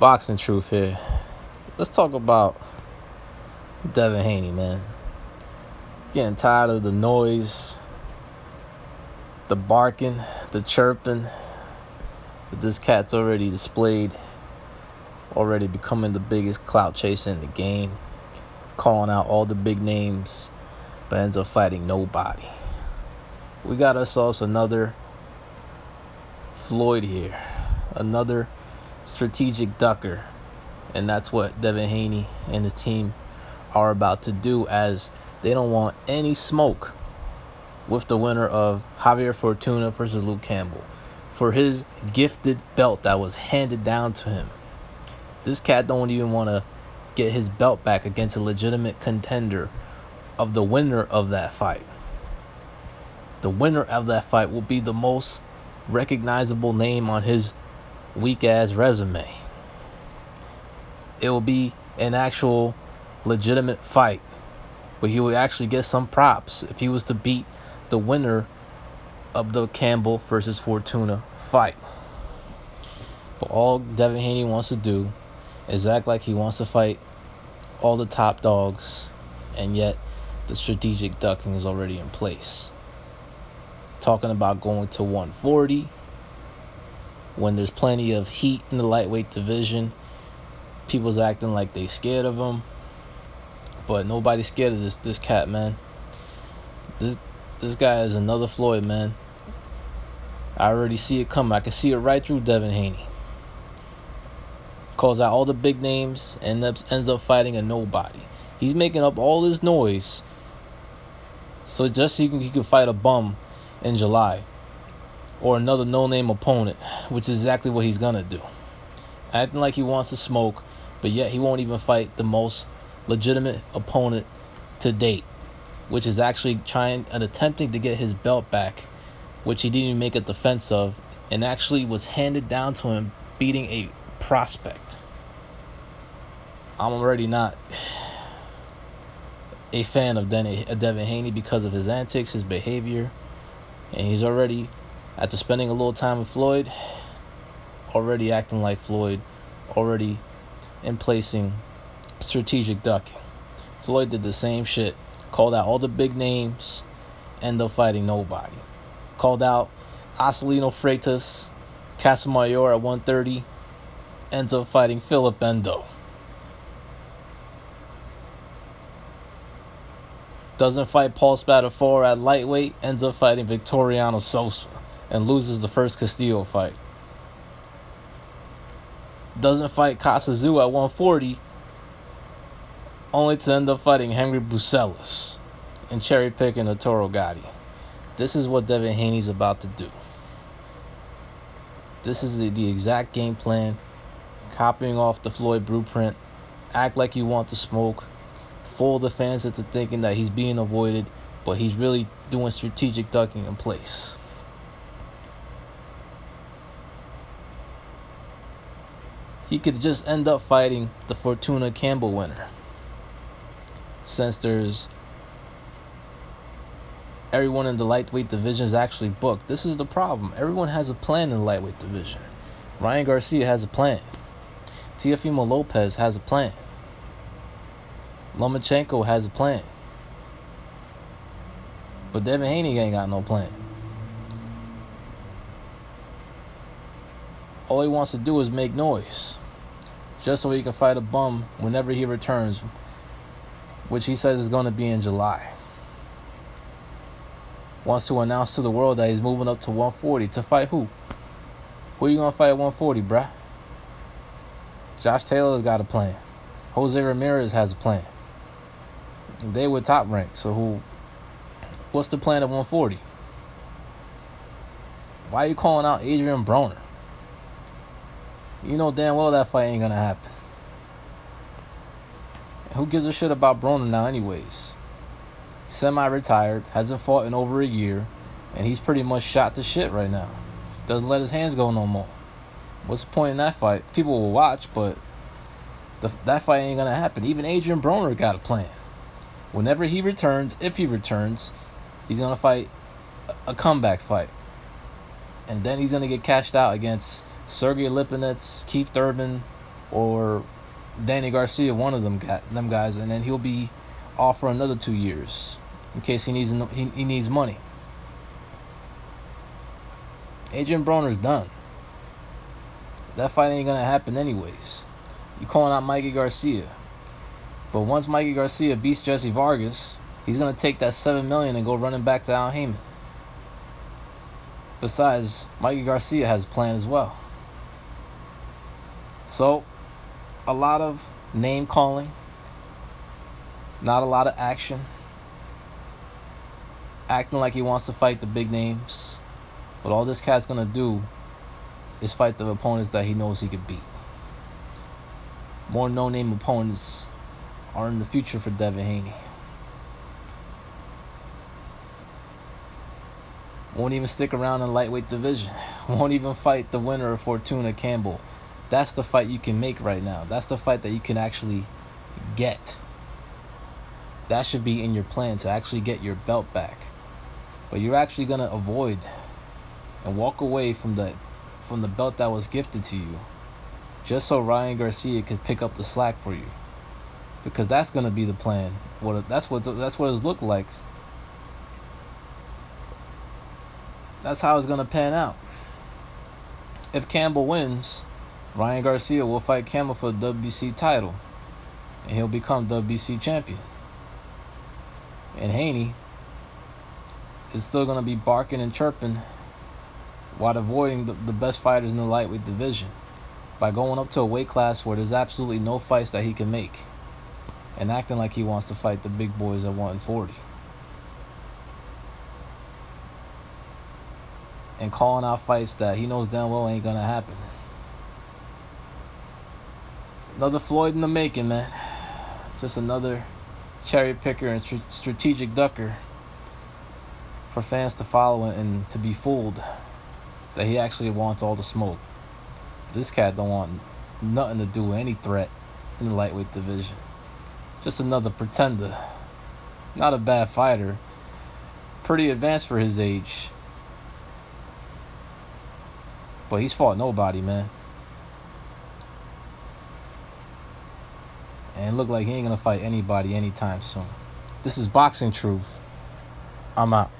boxing truth here. Let's talk about Devin Haney, man. Getting tired of the noise, the barking, the chirping that this cat's already displayed, already becoming the biggest clout chaser in the game, calling out all the big names, but ends up fighting nobody. We got ourselves another Floyd here, another strategic ducker. And that's what Devin Haney and his team are about to do as they don't want any smoke with the winner of Javier Fortuna versus Luke Campbell for his gifted belt that was handed down to him. This cat don't even want to get his belt back against a legitimate contender of the winner of that fight. The winner of that fight will be the most recognizable name on his weak ass resume. It will be an actual legitimate fight, but he will actually get some props if he was to beat the winner of the Campbell versus Fortuna fight. But all Devin Haney wants to do is act like he wants to fight all the top dogs, and yet the strategic ducking is already in place. Talking about going to 140 when there's plenty of heat in the lightweight division. People's acting like they scared of him, but nobody's scared of this this cat, man. This this guy is another Floyd, man. I already see it coming. I can see it right through Devin Haney. Calls out all the big names and ends up fighting a nobody. He's making up all this noise so just so he can, he can fight a bum in July or another no name opponent, which is exactly what he's gonna do. Acting like he wants to smoke, but yet he won't even fight the most legitimate opponent to date, which is actually trying and attempting to get his belt back, which he didn't even make a defense of, and actually was handed down to him beating a prospect. I'm already not a fan of Devin Haney because of his antics, his behavior, and he's already after spending a little time with Floyd, already acting like Floyd, already in placing strategic ducking. Floyd did the same shit. Called out all the big names, end up fighting nobody. Called out Acelino Freitas, Casamayor at 130, ends up fighting Phillip N'dou. Doesn't fight Paul Spadafora at lightweight, ends up fighting Victoriano Sosa and loses the first Castillo fight. Doesn't fight Kasazu at 140, only to end up fighting Henry Bruseles and cherry picking Arturo Gatti. This is what Devin Haney's about to do. This is the, the exact game plan, copying off the Floyd blueprint. Act like you want to smoke, fool the fans into thinking that he's being avoided, but he's really doing strategic ducking in place. He could just end up fighting the Fortuna Campbell winner. Since there's everyone in the lightweight division is actually booked. This is the problem. Everyone has a plan in the lightweight division. Ryan Garcia has a plan. Teofimo Lopez has a plan. Lomachenko has a plan. But Devin Haney ain't got no plan. All he wants to do is make noise. Just so he can fight a bum whenever he returns, which he says is going to be in July. Wants to announce to the world that he's moving up to 140 to fight who? Who are you going to fight at 140, bruh? Josh Taylor's got a plan. Jose Ramirez has a plan. They were top ranked, so who? What's the plan at 140? Why are you calling out Adrian Broner? You know damn well that fight ain't gonna happen. Who gives a shit about Broner now, anyways? Semi retired, hasn't fought in over a year, and he's pretty much shot to shit right now. Doesn't let his hands go no more. What's the point in that fight? People will watch, but the, that fight ain't gonna happen. Even Adrian Broner got a plan. Whenever he returns, if he returns, he's gonna fight a comeback fight. And then he's gonna get cashed out against Sergey Lipinets, Keith Thurman, or Danny Garcia, one of them got them guys, and then he'll be off for another two years in case he needs he, he needs money. Adrian Broner's done. That fight ain't gonna happen anyways. You calling out Mikey Garcia. But once Mikey Garcia beats Jesse Vargas, he's gonna take that seven million and go running back to Al Haymon. Besides, Mikey Garcia has a plan as well. So, a lot of name calling, not a lot of action. Acting like he wants to fight the big names. But all this cat's gonna do is fight the opponents that he knows he could beat. More no name opponents are in the future for Devin Haney. Won't even stick around in lightweight division. Won't even fight the winner of Fortuna Campbell. That's the fight you can make right now. That's the fight that you can actually get. That should be in your plan to actually get your belt back. But you're actually going to avoid and walk away from the from the belt that was gifted to you just so Ryan Garcia could pick up the slack for you. Because that's going to be the plan. What that's what that's what it's looked like. That's how it's going to pan out. If Campbell wins, Ryan Garcia will fight Campbell for the WBC title, and he'll become WBC champion. And Haney is still going to be barking and chirping while avoiding the, the best fighters in the lightweight division by going up to a weight class where there's absolutely no fights that he can make and acting like he wants to fight the big boys at 140. And calling out fights that he knows damn well ain't gonna happen. Another Floyd in the making, man. Just another cherry picker and strategic ducker for fans to follow and to be fooled that he actually wants all the smoke. This cat don't want nothing to do with any threat in the lightweight division. Just another pretender. Not a bad fighter. Pretty advanced for his age. But he's fought nobody, man. And look like he ain't gonna fight anybody anytime soon. This is Boxing Truth. I'm out.